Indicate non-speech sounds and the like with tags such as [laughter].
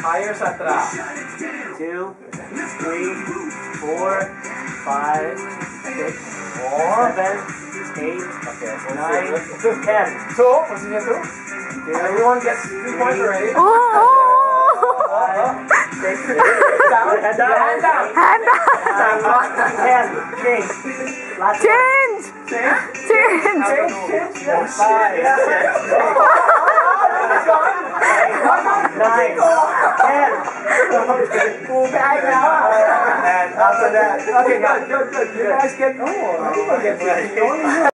Higher sa atrás. two, three, four, five, six, More. seven, eight, Okay. nine, ten. Two. What's in here, two? Everyone gets three points already. Oh, Five, six, Down. Hand down. Hand down. hand up. ten. Change. Last one. Change. Change. Five, nine, ten. [laughs] Go back now. And after that, Okay, good, good, good. You guys get, oh, you get